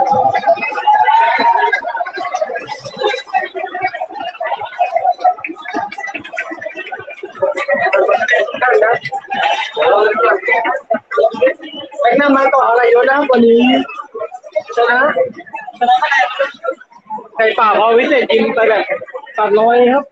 ไปหน้ามาต่ออะไรเยอะนะวันนี้ชนะไก่ป่าพอวิเศษยิงไปแบบตัดร้อยครับ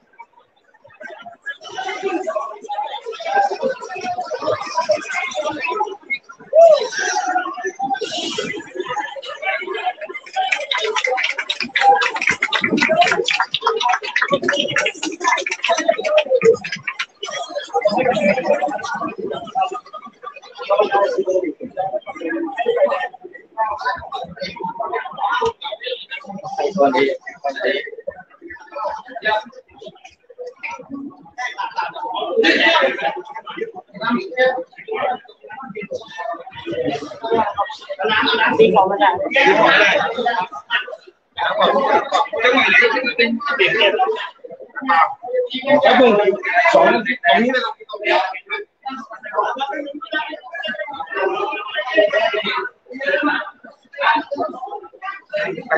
ตีของมันอะแล้วมึงสองตรงนี้ไม่ต้อง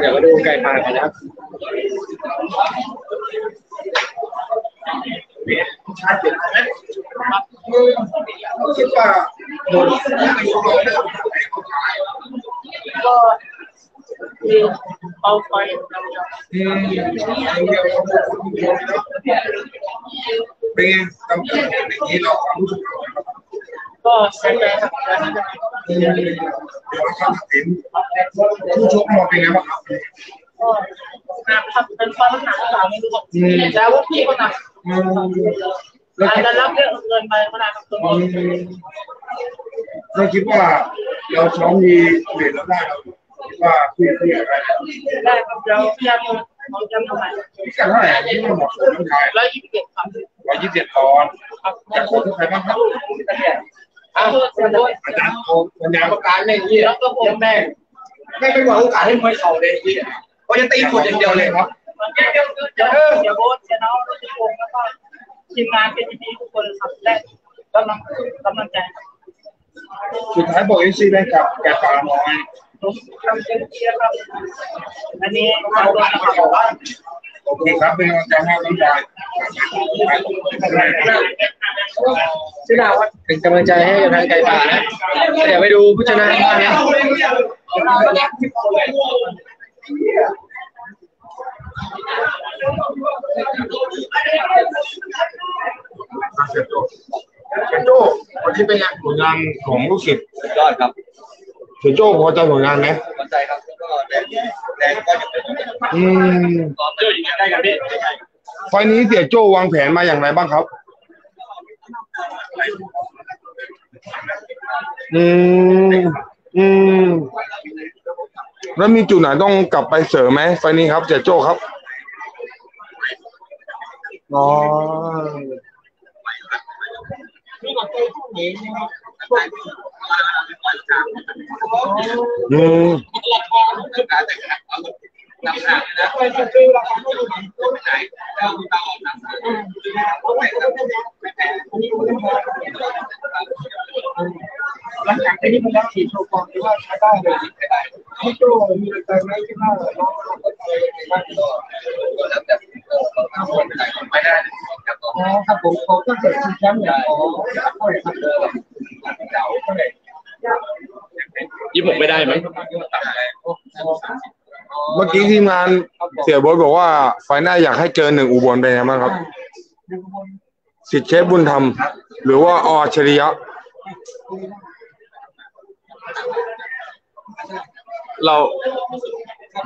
เดี๋ยวมาดูไก่ป่ากันนะครับคิดว่าโดนก็ มีเอาไฟอืมเป็นไงตำแหน่งอย่างนี้เราความรู้สึกก็เซ็นเลยครับอืมเดี๋ยวเราตัดสินผู้ชกเราเป็นไงบ้างครับก็หนักครับเป็นความหนักสามรู้แล้วว่าพี่ก็หนักอืมแล้วอาจจะรับเยอะเกินไปก็ได้ครับ ตัวอืมเราคิดว่าเราซ้อมมีเปลี่ยนแล้วได้เราคิดว่าพี่พี่อะไรได้ครับเราพยายามเราจะทำใหม่พิกัดเท่าไหร่ที่มันเหมาะสมน้ำชายร้อยยี่สิบเอ็ดครับร้อยยี่สิบเจ็ดปอนด์ครับจากคนที่ใครบ้างครับอะอาจารย์โคปัญญาประการเนี่ยที่แล้วก็ผมแม่งไม่ไปบอกโอกาสให้มวยเข่าเลยที่เขาจะตีกดอย่างเดียวเลยครับเดี๋ยวเดี๋ยวเดี๋ยวเดี๋ยวโบ๊ทเดี๋ยวน้องทุกคนแล้วก็ทีมงานเป็นดีทุกคนครับและกำลังกำลังใจ สุดท้ายบอกเอซีได้กับแกปาน้อยทำเต็มที่แล้วครับอันนี้เราโดนนะครับโอเคครับเป็นกำลังใจให้น้องชายชื่อดาวเป็นกำลังใจให้ทางไก่ป่านะเดี๋ยวไปดูผู้ชนะกันนะ เสียโจ้เสียโจ้ วันนี้เป็นไงผลงานของลูกศิษย์ยอดครับเสียโจ้พอใจผลงานไหมสนใจครับก็แรงแรงก็ยังเป็นอืมตอนเจอยังได้กันพี่ไฟล์นี้เสียโจ้วางแผนมาอย่างไรบ้างครับ อืมอืมแล้วมีจุดไหนต้องกลับไปเสริมไหมไฟล์นี้ครับเสียโจ้ครับอ๋อ อืมการแต่งขันเอานำหนักนะไปซื้อราคาไม่รู้ไหนแล้วคุณตาออกนำหนักไม่แพ้ไม่แพ้หลังจากที่มันได้ฉีดโชว์ฟอร์มที่ว่าใช้ได้เลยพี่โจมีใจไหมที่ว่าน้องเราก็ใจบ้างแล้วแต่ อ๋อครับผมเขาก็เกิดชิงแชมป์อย่างอ๋อค่อยครับเจ้าก็เลยยี่สิบไม่ได้ไหมเมื่อกี้ทีมงานเสียโบทบอกว่าไฟล์หน้าอยากให้เจอหนึ่งอุบลเป็นไงบ้างครับ สิทธิ์เชฟบุญธรรม หรือว่าออัจฉริยะ เรา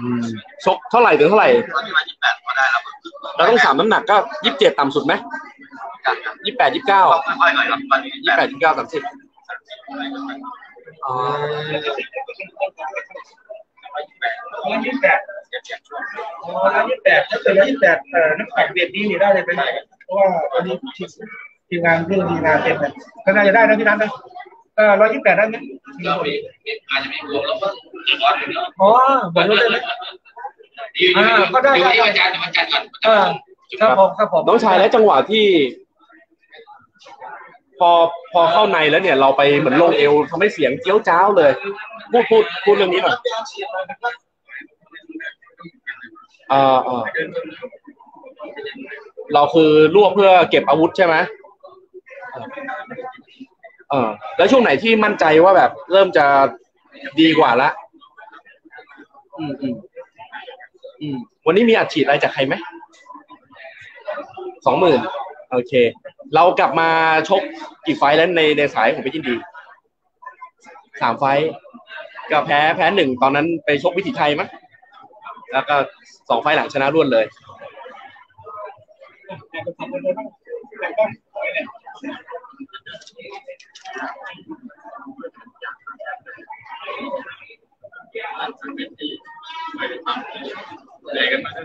อืมชกเท่าไหร่ถึงเท่าไหร่ตอนนี้มายี่สิบแปดก็ได้แล้ว เราต้องสามน้ำหนักก็ยี่สิบเจ็ดต่ำสุดไหมยี่สิบแปดยี่สิบเก้ายี่สิบแปดยี่สิบเก้าสามสิบร้อยยี่สิบแปดอ๋อร้อยยี่สิบแปดถ้าเกิดร้อยยี่สิบแปดเอ่อน้ำแข็งเบียดนี้นี่ได้เลยไหมเพราะว่าตอนนี้ทีมงานเรื่องทีมงานเต็มเลยก็น่าจะได้นะพี่นัทนะก็ร้อยยี่สิบแปดได้ไหมอาจจะมีบวกแล้วก็ร้อนอยู่แล้วอ๋อบอกได้ไห มอ่าก็ได้ที่อาจารย์อาจารย์ก่อนเออครับผมครับผมน้องชายและจังหวะที่ พอพอเข้าในแล้วเนี่ย เราไปเหมือนลงเอวทำให้เสียงเกี้ยวจ้าวเลย พูดพูดพูดเรื่องนี้หน่อยเออเออเราคือรวบเพื่อเก็บอาวุธใช่ไหมเออแล้วช่วงไหนที่มั่นใจว่าแบบ เริ่มจะดีกว่าละ อืมอืมอืม วันนี้มีอัดฉีดอะไรจากใครไหมสองหมื่นโอเค เรากลับมาชกกี่ไฟแล้วในในสายของเพชรยินดีสามไฟก็แพ้แพ้หนึ่งตอนนั้นไปชกวิถีไทยมั้ยแล้วก็สองไฟหลังชนะรวดเลยเลยกันมาด้วย